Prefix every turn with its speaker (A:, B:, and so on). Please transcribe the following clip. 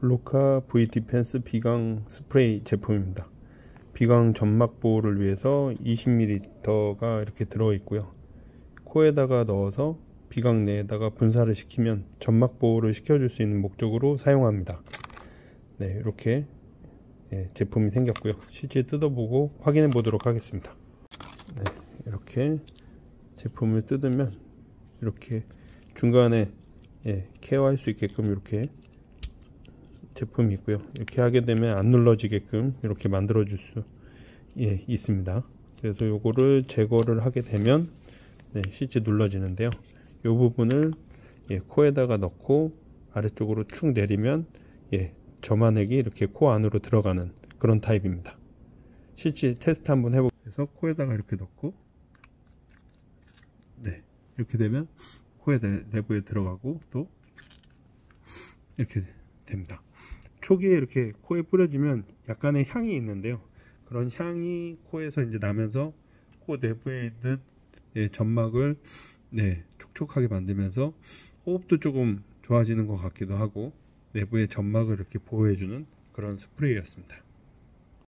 A: 루카 V 디펜스 비강 스프레이 제품입니다. 비강 점막 보호를 위해서 20ml가 이렇게 들어 있고요. 코에다가 넣어서 비강 내에다가 분사를 시키면 점막 보호를 시켜줄 수 있는 목적으로 사용합니다. 네, 이렇게 예, 제품이 생겼고요. 실제 뜯어보고 확인해 보도록 하겠습니다. 네, 이렇게 제품을 뜯으면 이렇게 중간에 예, 케어할 수 있게끔 이렇게 제품이 있고요. 이렇게 하게 되면 안 눌러지게끔 이렇게 만들어 줄수 예, 있습니다. 그래서 요거를 제거를 하게 되면 네, 실제 눌러지는데요. 이 부분을 예, 코에다가 넣고 아래쪽으로 축 내리면 예, 점안액이 이렇게 코 안으로 들어가는 그런 타입입니다. 실제 테스트 한번 해보겠서 코에다가 이렇게 넣고 네 이렇게 되면 코에 내부에 들어가고 또 이렇게 됩니다. 초기에 이렇게 코에 뿌려지면 약간의 향이 있는데요. 그런 향이 코에서 이제 나면서 코 내부에 있는 예, 점막을 네, 촉촉하게 만들면서 호흡도 조금 좋아지는 것 같기도 하고 내부의 점막을 이렇게 보호해주는 그런 스프레이였습니다.